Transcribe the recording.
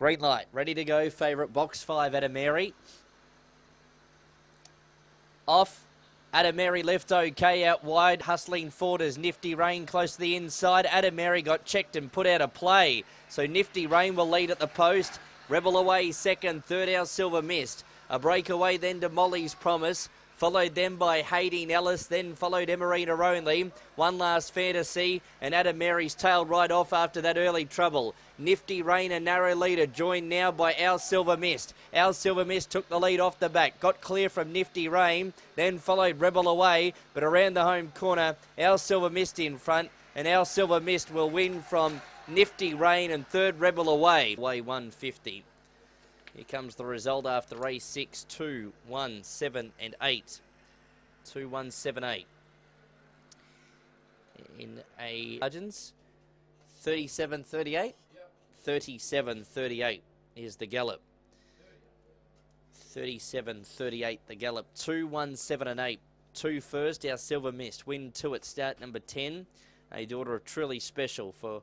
Green light, ready to go. Favourite box five Adamary. Off. Adamary left okay out wide. Hustling forward as Nifty Rain close to the inside. Adamary got checked and put out a play. So Nifty Rain will lead at the post. Rebel away second. Third our Silver Mist. A breakaway then to Molly's Promise followed then by Hayden Ellis, then followed Emarina Only. One last fantasy, and Adamary's tail right off after that early trouble. Nifty Rain, a narrow leader, joined now by Our Silver Mist. Our Silver Mist took the lead off the back, got clear from Nifty Rain, then followed Rebel away, but around the home corner, Our Silver Mist in front, and Our Silver Mist will win from Nifty Rain and third Rebel away. Way 150. Here comes the result after race 6, 2, 1, 7 and 8. 2, 1, 7, 8. In a margins, 37, 38. 37, 38 is the gallop. 37, 38 the gallop. 2, 1, 7 and 8. Two first, our Silver Mist. Win two at start number 10. A daughter of truly special for